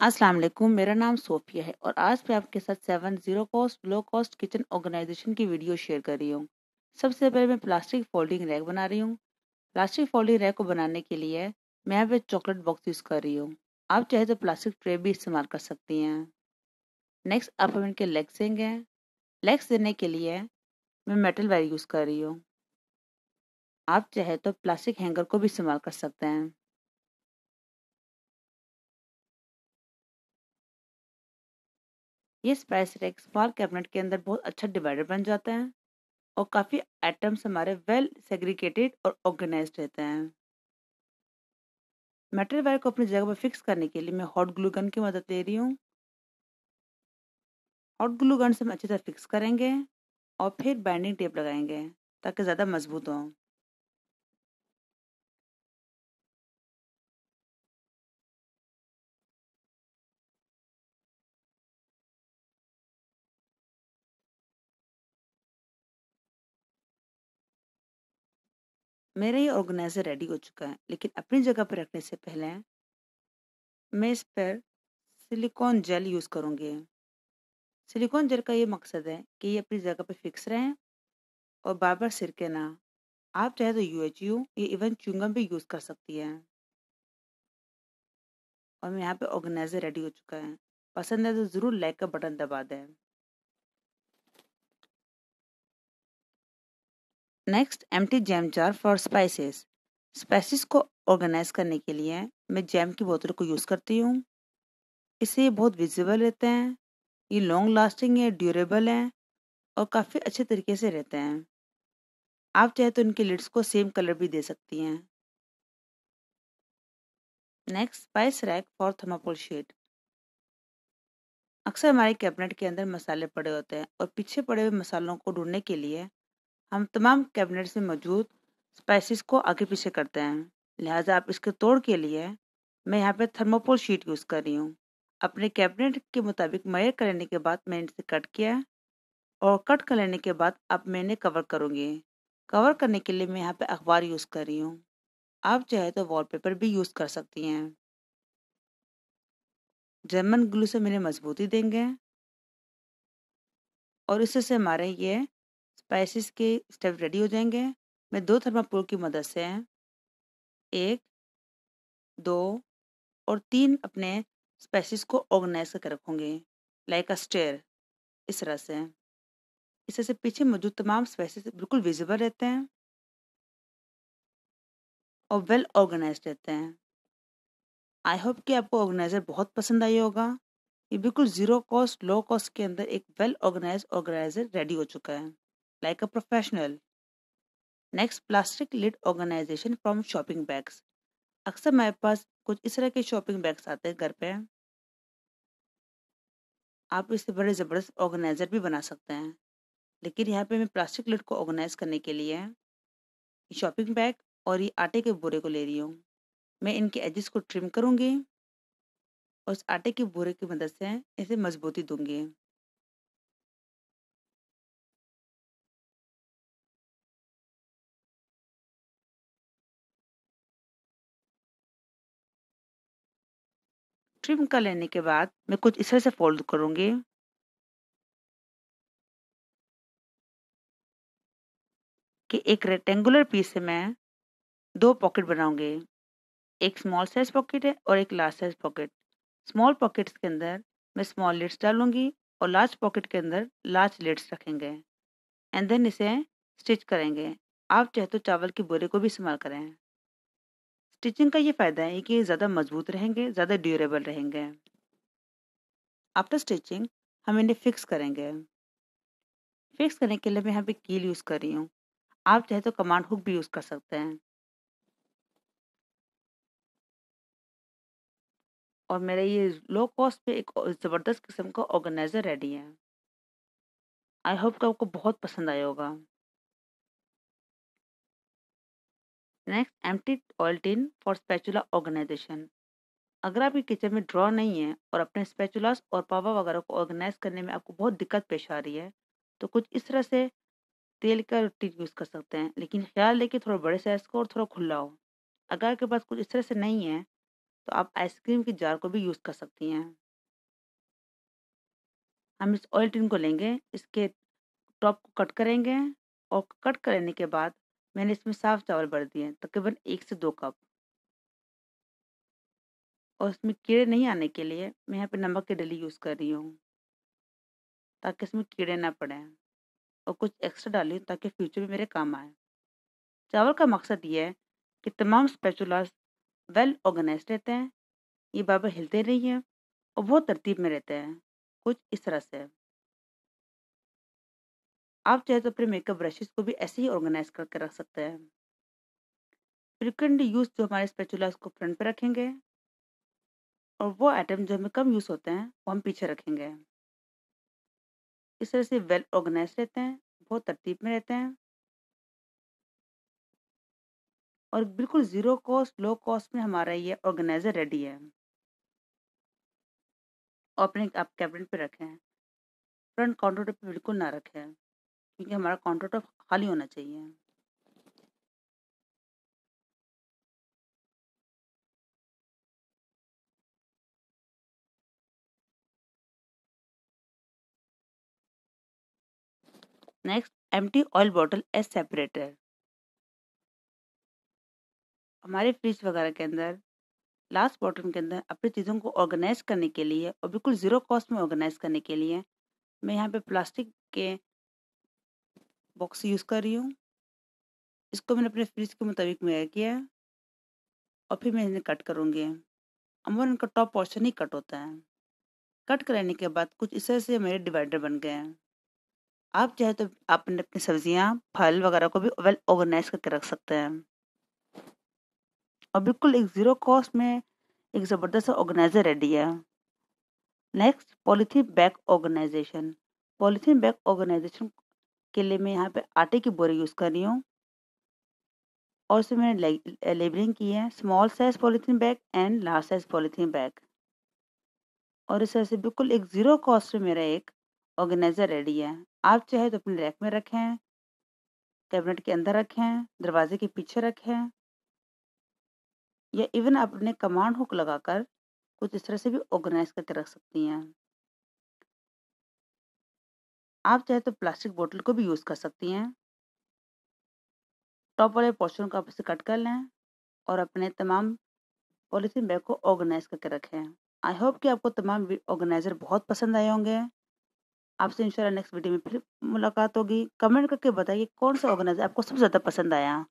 अस्सलाम वालेकुम, मेरा नाम सोफिया है और आज मैं आपके साथ seven zero cost, low cost kitchen organization की वीडियो शेयर कर रही हूँ। सबसे पहले मैं प्लास्टिक फोल्डिंग रैक बना रही हूँ। प्लास्टिक फोल्डिंग रैक को बनाने के लिए मैं यहाँ पे चॉकलेट बॉक्स यूज़ कर रही हूँ। आप चाहे तो प्लास्टिक ट्रे भी इस्तेमाल कर सकती हैं। नेक्स्ट, आप हम इनके लेग्स देंगे। लेग्स देने के लिए मैं मेटल वायर यूज़ कर रही हूँ। आप चाहे तो प्लास्टिक हैंगर को भी इस्तेमाल कर सकते हैं। ये स्पाइस रैक स्मॉल कैबिनेट के अंदर बहुत अच्छा डिवाइडर बन जाता है और काफ़ी आइटम्स हमारे वेल सेग्रीगेटेड और ऑर्गेनाइज रहते हैं। मेटल वायर को अपनी जगह पर फिक्स करने के लिए मैं हॉट ग्लू गन की मदद ले रही हूँ। हॉट ग्लू गन से हम अच्छी तरह फिक्स करेंगे और फिर बाइंडिंग टेप लगाएँगे ताकि ज़्यादा मज़बूत हो। मेरा ये ऑर्गेनाइजर रेडी हो चुका है, लेकिन अपनी जगह पर रखने से पहले मैं इस पर सिलिकॉन जेल यूज़ करूँगी। सिलिकॉन जेल का ये मकसद है कि ये अपनी जगह पर फिक्स रहें और बार बार सिरके ना। आप चाहे तो यू एच यू या इवन चुंगम भी यूज़ कर सकती हैं। और मैं यहाँ पे ऑर्गेनाइजर रेडी हो चुका है। पसंद है तो ज़रूर लाइक का बटन दबा दें। Next empty jam jar for spices spices को ऑर्गेनाइज करने के लिए मैं जैम की बोतल को यूज़ करती हूँ। इससे ये बहुत विजिबल रहते हैं। ये लॉन्ग लास्टिंग है ड्यूरेबल है और काफ़ी अच्छे तरीके से रहते हैं। आप चाहे तो इनके लिड्स को सेम कलर भी दे सकती हैं। Next spice rack for thermocol sheet अक्सर हमारे कैबिनेट के अंदर मसाले पड़े होते हैं और पीछे पड़े हुए मसालों को ढूँढने के लिए हम तमाम कैबिनेट में मौजूद स्पाइसेस को आगे पीछे करते हैं। लिहाजा आप इसके तोड़ के लिए मैं यहाँ पे थर्मोपोल शीट यूज़ कर रही हूँ। अपने कैबिनेट के मुताबिक मेयर कर लेने के बाद मैंने इसे कट किया और कट कर लेने के बाद अब मैंने कवर करूँगी। कवर करने के लिए मैं यहाँ पे अखबार यूज़ कर रही हूँ। आप चाहे तो वॉलपेपर भी यूज़ कर सकती हैं। जर्मन ग्लू से मैंने मजबूती देंगे। और इससे हमारे ये स्पाइसेस के स्टेप रेडी हो जाएँगे। मैं दो थर्मापोल की मदद से एक, दो और तीन अपने स्पाइसेस को ऑर्गेनाइज करके रखूँगी लाइक अ स्टेयर इस तरह से। इससे से पीछे मौजूद तमाम स्पाइसेस बिल्कुल विजिबल रहते हैं और वेल ऑर्गेनाइज रहते हैं। आई होप कि आपको ऑर्गेनाइजर बहुत पसंद आई होगा। ये बिल्कुल ज़ीरो कॉस्ट लो कॉस्ट के अंदर एक वेल ऑर्गेनाइज ऑर्गेनाइजर रेडी हो चुका है। Like a professional. Next plastic lid organization from shopping bags अक्सर मेरे पास कुछ इस तरह के शॉपिंग बैग्स आते हैं घर पे। आप इससे बड़े ज़बरदस्त ऑर्गेनाइज़र भी बना सकते हैं। लेकिन यहाँ पे मैं प्लास्टिक लिड को ऑर्गेनाइज करने के लिए शॉपिंग बैग और ये आटे के बोरे को ले रही हूँ। मैं इनके एजेस को ट्रिम करूँगी और उस आटे के बोरे की मदद से इसे मजबूती दूँगी। ट्रिम कर लेने के बाद मैं कुछ इस तरह से फोल्ड करूँगी। कि एक रेक्टेंगुलर पीस से मैं दो पॉकेट बनाऊँगी। एक स्मॉल साइज़ पॉकेट है और एक large size pocket small pockets के अंदर मैं स्मॉल लिड्स डालूँगी और लार्ज पॉकेट के अंदर लार्ज लिड्स रखेंगे। एंड देन इसे स्टिच करेंगे। आप चाहे तो चावल की बोरे को भी इस्तेमाल करें। स्टिचिंग का ये फ़ायदा है कि ज़्यादा मज़बूत रहेंगे, ज़्यादा ड्यूरेबल रहेंगे। आफ्टर स्टिचिंग हम इन्हें फिक्स करेंगे। फिक्स करने के लिए मैं यहाँ पे कील यूज़ कर रही हूँ। आप चाहे तो कमांड हुक भी यूज़ कर सकते हैं। और मेरा ये लो कॉस्ट पे एक ज़बरदस्त किस्म का ऑर्गेनाइज़र रेडी है। आई होप कि आपको बहुत पसंद आया होगा। Next empty oil tin for spatula organization अगर आपकी किचन में ड्रॉ नहीं है और अपने स्पैचुलास और पावा वगैरह को ऑर्गेनाइज करने में आपको बहुत दिक्कत पेश आ रही है तो कुछ इस तरह से तेल का रोटी यूज़ कर सकते हैं, लेकिन ख्याल लेके थोड़ा बड़े साइज़ को और थोड़ा खुला हो। अगर आपके पास कुछ इस तरह से नहीं है तो आप आइसक्रीम की जार को भी यूज़ कर सकती हैं। हम इस ऑयल टिन को लेंगे, इसके टॉप को कट करेंगे और कट करने के बाद मैंने इसमें साफ़ चावल भर दिए तकरीबन एक से दो कप। और इसमें कीड़े नहीं आने के लिए मैं यहाँ पे नमक की डली यूज़ कर रही हूँ, ताकि इसमें कीड़े ना पड़े और कुछ एक्स्ट्रा डाली ताकि फ्यूचर में मेरे काम आए। चावल का मकसद ये है कि तमाम स्पेचुलास वेल ऑर्गेनाइज रहते हैं, ये बार हिलते नहीं हैं और बहुत तरतीब में रहते हैं, कुछ इस तरह से। आप चाहे तो अपने मेकअप ब्रशेस को भी ऐसे ही ऑर्गेनाइज करके रख सकते हैं। फ्रिक्वेंटली यूज़ जो हमारे स्पेचुला को फ्रंट पे रखेंगे और वो आइटम जो हमें कम यूज़ होते हैं, वो हम पीछे रखेंगे। इस तरह से वेल ऑर्गेनाइज रहते हैं, बहुत तरतीब में रहते हैं। और बिल्कुल ज़ीरो कॉस्ट, लो कॉस्ट में हमारा ये ऑर्गेनाइज़र रेडी है। अपने आप कैबिनेट पे रखें। फ्रंट काउंटर पे बिल्कुल ना रखें। क्योंकि हमारा काउंटर टॉप खाली होना चाहिए। Next empty oil bottle as separator हमारे फ्रिज वगैरह के अंदर लास्ट बॉटल के अंदर अपनी चीज़ों को ऑर्गेनाइज करने के लिए और बिल्कुल ज़ीरो कॉस्ट में ऑर्गेनाइज करने के लिए, मैं यहाँ पे प्लास्टिक के बॉक्स यूज़ कर रही हूँ। इसको मैंने अपने फ्रिज के मुताबिक मेयर किया है और फिर मैं इन्हें कट करूँगी। अमूमन इनका टॉप पोर्शन ही कट होता है। कट करने के बाद कुछ इस तरह से मेरे डिवाइडर बन गए हैं। आप चाहे तो आप अपनी सब्ज़ियाँ, फल वगैरह को भी वेल ऑर्गेनाइज करके रख सकते हैं। और बिल्कुल एक ज़ीरो कॉस्ट में एक ज़बरदस्त ऑर्गेनाइज़र रेडी है। Next, polythene bag organization. Polythene bag organization के लिए मैं यहाँ पे आटे की बोरी यूज़ कर रही हूँ। और उसमें मैंने लेबलिंग की है small size polythene bag and large size polythene bag और इस तरह से बिल्कुल एक ज़ीरो कॉस्ट में मेरा एक ऑर्गेनाइज़र रेडी है। आप चाहे तो अपने रैक में रखें कैबिनेट के अंदर रखें, दरवाजे के पीछे रखें, या इवन अपने कमांड हुक लगाकर कुछ इस तरह से भी ऑर्गेनाइज करके रख सकती हैं। आप चाहे तो प्लास्टिक बोतल को भी यूज़ कर सकती हैं। टॉप वाले पोर्शन को आप इसे कट कर लें और अपने तमाम पॉलिथीन बैग को ऑर्गेनाइज करके रखें। आई होप कि आपको तमाम ऑर्गेनाइज़र बहुत पसंद आए होंगे। आपसे इंशाल्लाह नेक्स्ट वीडियो में फिर मुलाकात होगी। कमेंट करके बताइए कौन सा ऑर्गेनाइजर आपको सबसे ज़्यादा पसंद आया।